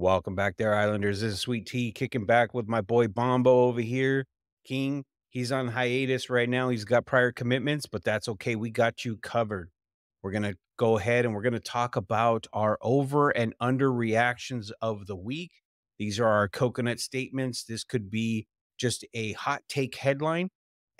Welcome back there, Islanders. This is Sweet Tea kicking back with my boy Bombo over here. King, he's on hiatus right now. He's got prior commitments, but that's okay. We got you covered. We're going to go ahead and we're going to talk about our over and under reactions of the week. These are our coconut statements. This could be just a hot take headline,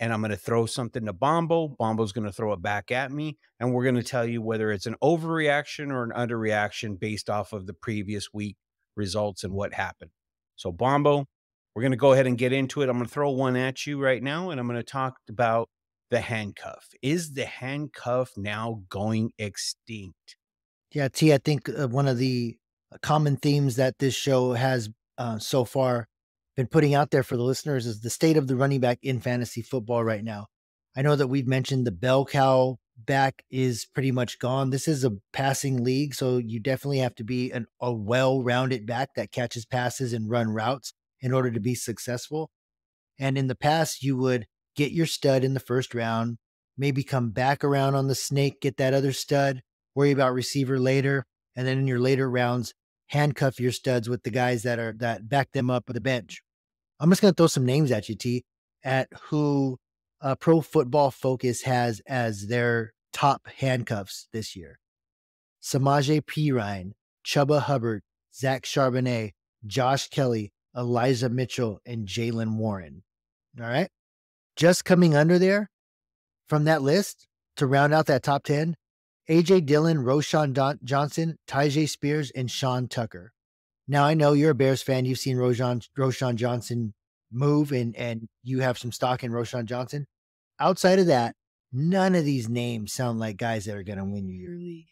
and I'm going to throw something to Bombo. Bombo's going to throw it back at me, and we're going to tell you whether it's an overreaction or an underreaction based off of the previous week results and what happened. So, Bombo, we're going to go ahead and get into it. I'm going to throw one at you right now, and I'm going to talk about the handcuff. Is the handcuff now going extinct? Yeah, T, I think uh, one of the uh, common themes that this show has uh, so far been putting out there for the listeners is the state of the running back in fantasy football right now. I know that we've mentioned the bell cow back is pretty much gone. This is a passing league, so you definitely have to be an, a well-rounded back that catches passes and run routes in order to be successful. And in the past, you would get your stud in the first round, maybe come back around on the snake, get that other stud, worry about receiver later, and then in your later rounds, handcuff your studs with the guys that are that back them up at the bench. I'm just going to throw some names at you, T, at who uh, Pro Football Focus has as their top handcuffs this year. Samaje Perine, Chuba Hubbard, Zach Charbonnet, Josh Kelley, Elijah Mitchell, and Jaylen Warren. All right. Just coming under there from that list to round out that top 10, AJ Dillon, Roschon Don- Johnson, Tyjae Spears, and Sean Tucker. Now I know you're a Bears fan. You've seen Roschon, Roschon Johnson move and and you have some stock in Roschon Johnson. Outside of that, none of these names sound like guys that are going to win you your league.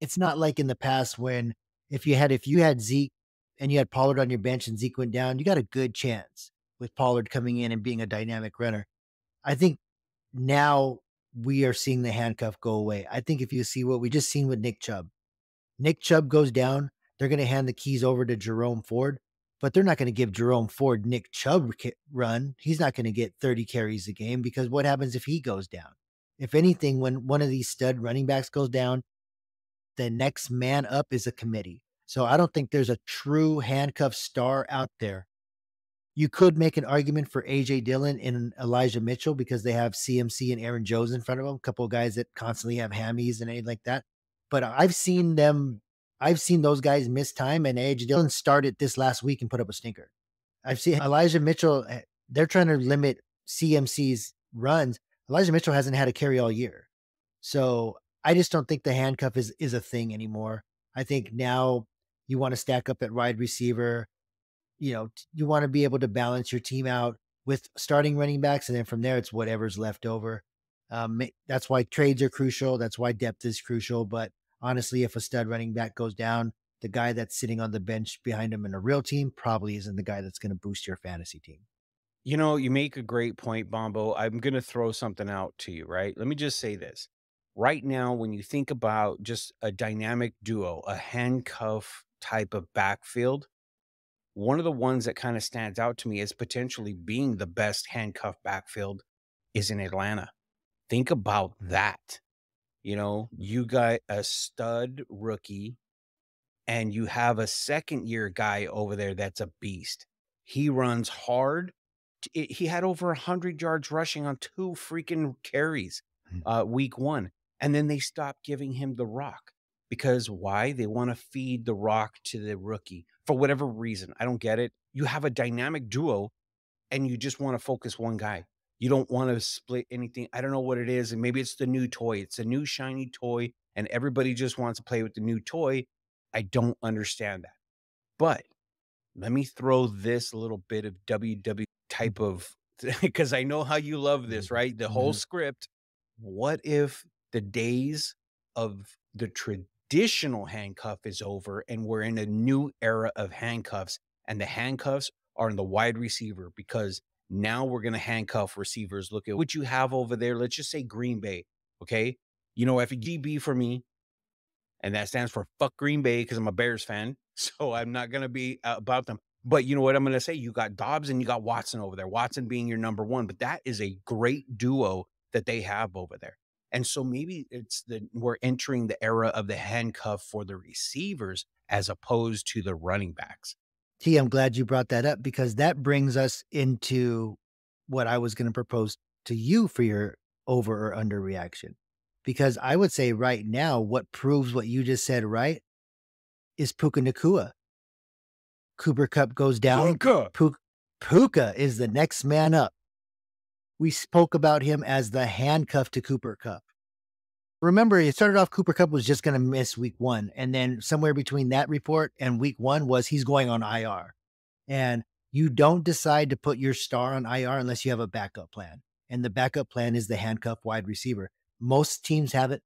It's not like in the past when if you had if you had Zeke and you had Pollard on your bench and Zeke went down, you got a good chance with Pollard coming in and being a dynamic runner. I think now we are seeing the handcuff go away. I think if you see what we just seen with Nick Chubb, Nick Chubb goes down, they're going to hand the keys over to Jerome Ford but they're not going to give Jerome Ford Nick Chubb run. He's not going to get 30 carries a game because what happens if he goes down? If anything, when one of these stud running backs goes down, the next man up is a committee. So I don't think there's a true handcuff star out there. You could make an argument for AJ Dillon and Elijah Mitchell because they have CMC and Aaron Jones in front of them, a couple of guys that constantly have hammies and anything like that. But I've seen them I've seen those guys miss time, and AJ Dillon started this last week and put up a stinker. I've seen Elijah Mitchell. Eh, they're trying to limit CMC's runs. Elijah Mitchell hasn't had a carry all year, so I just don't think the handcuff is is a thing anymore. I think now you want to stack up at wide receiver. You know, you want to be able to balance your team out with starting running backs, and then from there it's whatever's left over. Um, that's why trades are crucial. That's why depth is crucial. But honestly, if a stud running back goes down, the guy that's sitting on the bench behind him in a real team probably isn't the guy that's going to boost your fantasy team. You know, you make a great point, Bombo. I'm going to throw something out to you, right? Let me just say this. Right now, when you think about just a dynamic duo, a handcuff type of backfield, one of the ones that kind of stands out to me as potentially being the best handcuff backfield is in Atlanta. Think about that. You know, you got a stud rookie and you have a second year guy over there that's a beast. He runs hard. He had over 100 yards rushing on two freaking carries hmm. uh, week one. And then they stopped giving him the rock because why? They want to feed the rock to the rookie for whatever reason. I don't get it. You have a dynamic duo and you just want to focus one guy you don't want to split anything. I don't know what it is. And maybe it's the new toy. It's a new shiny toy, and everybody just wants to play with the new toy. I don't understand that. But let me throw this little bit of WW type of because I know how you love this, mm-hmm. right? The whole mm-hmm. script. What if the days of the traditional handcuff is over and we're in a new era of handcuffs and the handcuffs are in the wide receiver because now we're going to handcuff receivers. Look at what you have over there. Let's just say Green Bay. Okay. You know, FGB for me, and that stands for fuck Green Bay because I'm a Bears fan. So I'm not going to be uh, about them. But you know what I'm going to say? You got Doubs and you got Watson over there. Watson being your number one, but that is a great duo that they have over there. And so maybe it's the we're entering the era of the handcuff for the receivers as opposed to the running backs. T, I'm glad you brought that up because that brings us into what I was going to propose to you for your over or under reaction. Because I would say right now, what proves what you just said right is Puka Nacua. Cooper Kupp goes down. Puka. Puka, Puka is the next man up. We spoke about him as the handcuff to Cooper Kupp. Remember, it started off Cooper Kupp was just going to miss week one. And then somewhere between that report and week one was he's going on IR. And you don't decide to put your star on IR unless you have a backup plan. And the backup plan is the handcuff wide receiver. Most teams have it.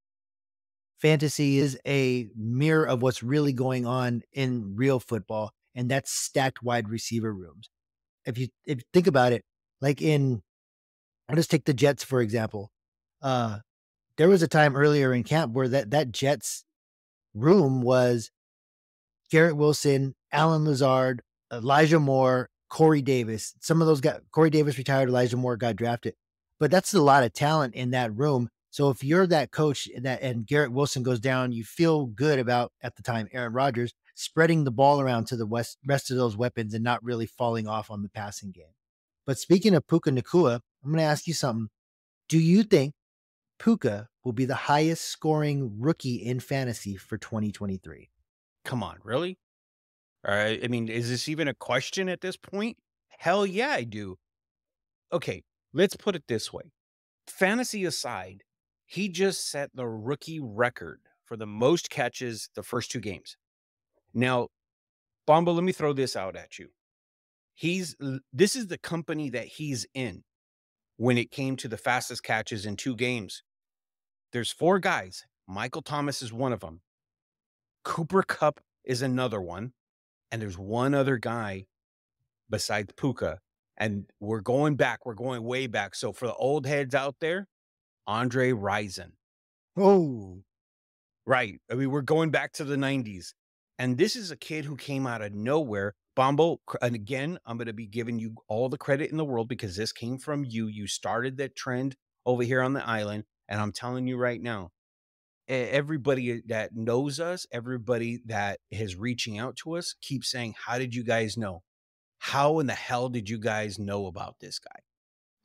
Fantasy is a mirror of what's really going on in real football, and that's stacked wide receiver rooms. If you if you think about it, like in I'll just take the Jets for example. Uh there was a time earlier in camp where that that Jets room was Garrett Wilson, Allen Lazard, Elijah Moore, Corey Davis. Some of those got Corey Davis retired, Elijah Moore got drafted. But that's a lot of talent in that room. So if you're that coach that and Garrett Wilson goes down, you feel good about at the time Aaron Rodgers spreading the ball around to the west, rest of those weapons and not really falling off on the passing game. But speaking of Puka Nacua, I'm going to ask you something. Do you think Puka will be the highest scoring rookie in fantasy for 2023? Come on, really? All right. I mean, is this even a question at this point? Hell yeah, I do. Okay, let's put it this way. Fantasy aside, he just set the rookie record for the most catches the first two games. Now, Bombo, let me throw this out at you. He's this is the company that he's in when it came to the fastest catches in two games. There's four guys. Michael Thomas is one of them. Cooper Kupp is another one. And there's one other guy besides Puka. And we're going back. We're going way back. So for the old heads out there, Andre Rison. Oh, right. I mean, we're going back to the 90s. And this is a kid who came out of nowhere. Bombo, and again, I'm going to be giving you all the credit in the world because this came from you. You started that trend over here on the island. And I'm telling you right now, everybody that knows us, everybody that is reaching out to us, keeps saying, How did you guys know? How in the hell did you guys know about this guy?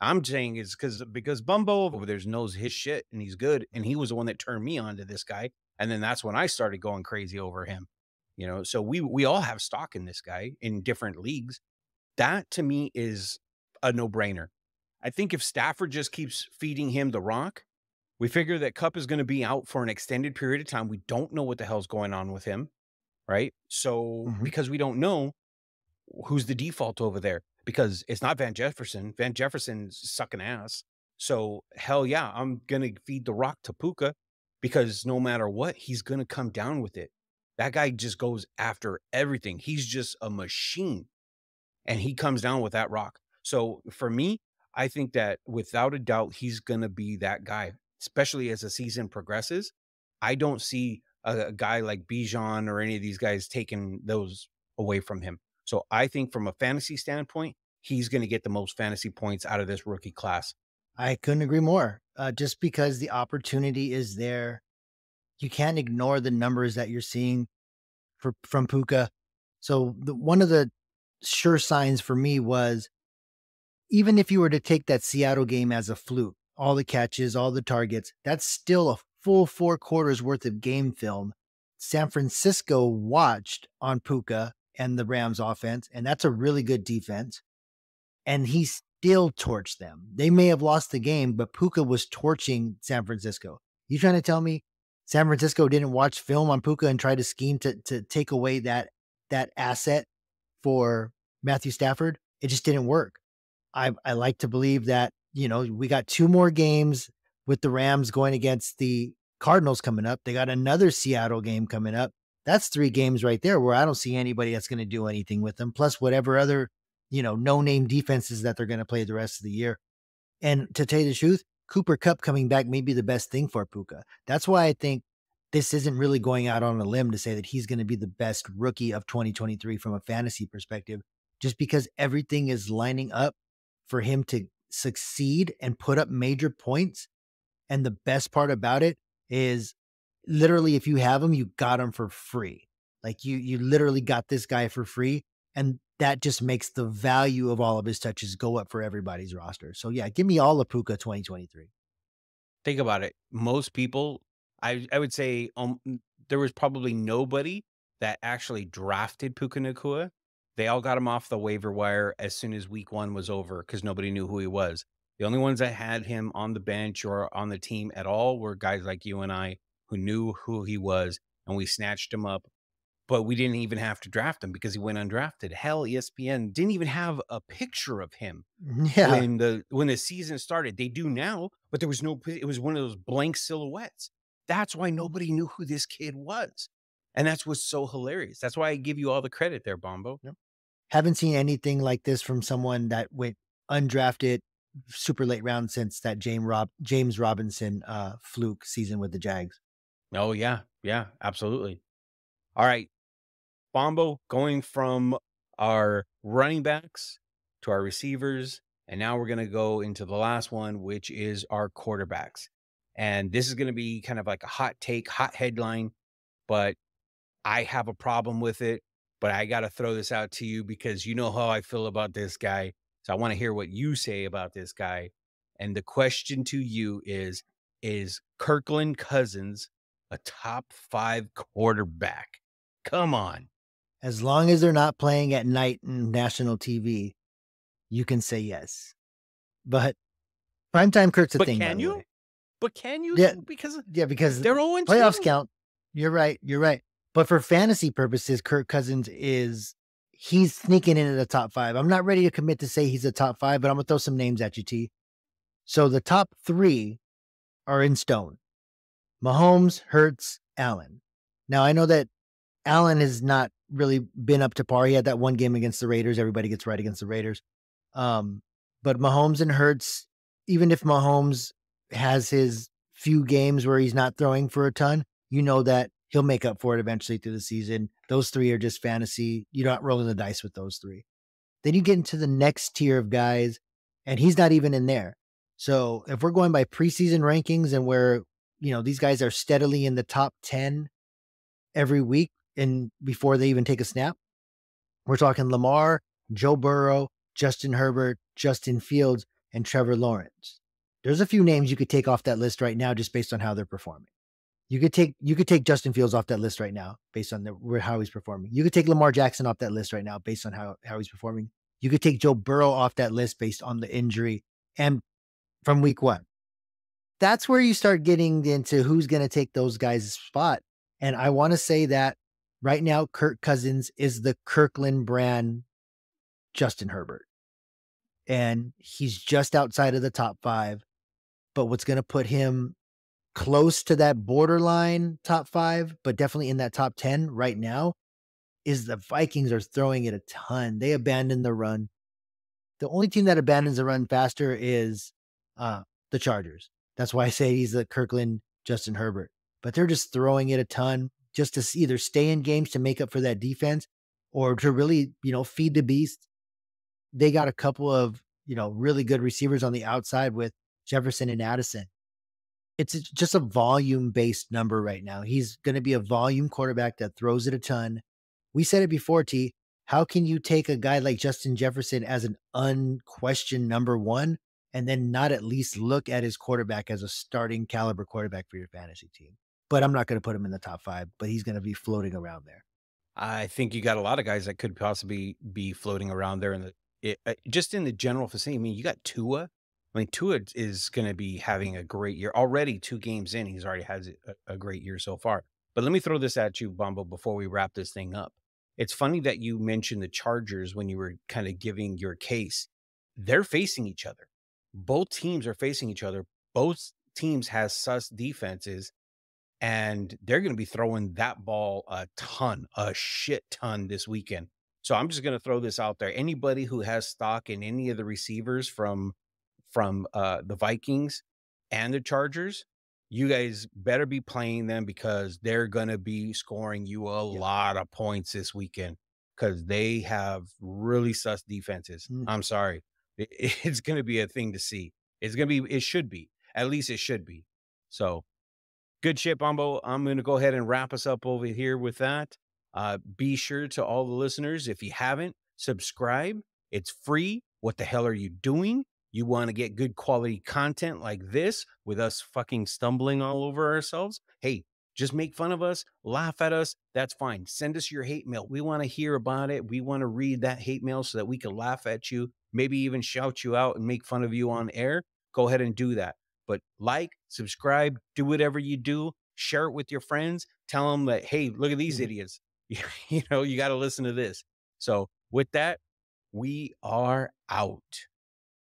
I'm saying it's because because Bombo over there's knows his shit and he's good, and he was the one that turned me on to this guy, and then that's when I started going crazy over him. You know, so we we all have stock in this guy in different leagues. That to me is a no brainer. I think if Stafford just keeps feeding him the rock, we figure that Kupp is going to be out for an extended period of time. We don't know what the hell's going on with him, right? So mm-hmm. because we don't know who's the default over there, because it's not Van Jefferson. Van Jefferson's sucking ass. So hell yeah, I'm gonna feed the rock to Puka because no matter what, he's gonna come down with it. That guy just goes after everything. He's just a machine. And he comes down with that rock. So for me, I think that without a doubt, he's gonna be that guy, especially as the season progresses. I don't see a, a guy like Bijan or any of these guys taking those away from him. So I think from a fantasy standpoint, he's going to get the most fantasy points out of this rookie class. I couldn't agree more. Uh, just because the opportunity is there, you can't ignore the numbers that you're seeing for, from Puka. So the, one of the sure signs for me was even if you were to take that Seattle game as a fluke, all the catches, all the targets, that's still a full four quarters worth of game film. San Francisco watched on Puka and the Rams offense, and that's a really good defense. And he still torched them. They may have lost the game, but Puka was torching San Francisco. You trying to tell me San Francisco didn't watch film on Puka and try to scheme to to take away that that asset for Matthew Stafford? It just didn't work. I I like to believe that, you know, we got two more games with the Rams going against the Cardinals coming up. They got another Seattle game coming up that's three games right there where I don't see anybody that's going to do anything with them, plus whatever other, you know, no name defenses that they're going to play the rest of the year. And to tell you the truth, Cooper Kupp coming back may be the best thing for Puka. That's why I think this isn't really going out on a limb to say that he's going to be the best rookie of 2023 from a fantasy perspective, just because everything is lining up for him to succeed and put up major points. And the best part about it is literally if you have him, you got him for free. Like you you literally got this guy for free. And that just makes the value of all of his touches go up for everybody's roster. So yeah, give me all of Puka 2023. Think about it. Most people, I I would say, um, there was probably nobody that actually drafted Puka Nacua. They all got him off the waiver wire as soon as week one was over because nobody knew who he was. The only ones that had him on the bench or on the team at all were guys like you and I who knew who he was, and we snatched him up. But we didn't even have to draft him because he went undrafted. Hell, ESPN didn't even have a picture of him Yeah. when the when the season started. They do now, but there was no. It was one of those blank silhouettes. That's why nobody knew who this kid was, and that's what's so hilarious. That's why I give you all the credit there, Bombo. Haven't seen anything like this from someone that went undrafted super late round since that James Rob James Robinson uh fluke season with the Jags. Oh yeah, yeah, absolutely. All right, Bombo going from our running backs to our receivers, and now we're gonna go into the last one, which is our quarterbacks. And this is gonna be kind of like a hot take, hot headline, but I have a problem with it. But I gotta throw this out to you because you know how I feel about this guy. So I want to hear what you say about this guy. And the question to you is Is Kirkland Cousins a top five quarterback? Come on. As long as they're not playing at night in national TV, you can say yes. But primetime Kirk's a But thing. can you? way. But can you? Yeah. Because Yeah, because they're 0 playoffs count. You're right. You're right. But for fantasy purposes, Kirk Cousins is he's sneaking into the top five. I'm not ready to commit to say he's a top five, but I'm gonna throw some names at you, T. So the top three are in stone. Mahomes, Hurts, Allen. Now I know that Allen is not really been up to par. He had that one game against the Raiders. Everybody gets right against the Raiders. Um, but Mahomes and Hurts, even if Mahomes has his few games where he's not throwing for a ton, you know that he'll make up for it eventually through the season. Those three are just fantasy. You're not rolling the dice with those three. Then you get into the next tier of guys, and he's not even in there. So if we're going by preseason rankings and where, you know, these guys are steadily in the top 10 every week and before they even take a snap, we're talking Lamar, Joe Burrow, Justin Herbert, Justin Fields, and Trevor Lawrence. There's a few names you could take off that list right now just based on how they're performing. You could take you could take Justin Fields off that list right now based on the, how he's performing. You could take Lamar Jackson off that list right now based on how how he's performing. You could take Joe Burrow off that list based on the injury and from week one. That's where you start getting into who's going to take those guys' spot. And I want to say that right now, Kirk Cousins is the Kirkland brand Justin Herbert. And he's just outside of the top five. But what's going to put him close to that borderline top five, but definitely in that top 10 right now, is the Vikings are throwing it a ton. They abandon the run. The only team that abandons the run faster is uh, the Chargers. That's why I say he's the Kirkland Justin Herbert. But they're just throwing it a ton just to either stay in games to make up for that defense or to really, you know, feed the beast. They got a couple of, you know, really good receivers on the outside with Jefferson and Addison. It's just a volume based number right now. He's going to be a volume quarterback that throws it a ton. We said it before, T. How can you take a guy like Justin Jefferson as an unquestioned number one and then not at least look at his quarterback as a starting caliber quarterback for your fantasy team? But I'm not going to put him in the top five, but he's going to be floating around there. I think you got a lot of guys that could possibly be floating around there in the it, uh, just in the general vicinity. I mean, you got Tua. I mean, Tua is going to be having a great year already. Two games in, he's already has a, a great year so far. But let me throw this at you, Bombo, before we wrap this thing up. It's funny that you mentioned the Chargers when you were kind of giving your case. They're facing each other. Both teams are facing each other. Both teams has sus defenses, and they're going to be throwing that ball a ton, a shit ton this weekend. So I'm just going to throw this out there. Anybody who has stock in any of the receivers from from uh, the Vikings and the Chargers, you guys better be playing them because they're going to be scoring you a Yeah. lot of points this weekend because they have really sus defenses. Mm. I'm sorry. It- it's going to be a thing to see. It's going to be, it should be. At least it should be. So good shit, Bombo. I'm going to go ahead and wrap us up over here with that. Uh, be sure to all the listeners, if you haven't, subscribe. It's free. What the hell are you doing? You want to get good quality content like this with us fucking stumbling all over ourselves? Hey, just make fun of us, laugh at us. That's fine. Send us your hate mail. We want to hear about it. We want to read that hate mail so that we can laugh at you, maybe even shout you out and make fun of you on air. Go ahead and do that. But like, subscribe, do whatever you do, share it with your friends, tell them that, hey, look at these Mhm. idiots. you know, you got to listen to this. So, with that, we are out.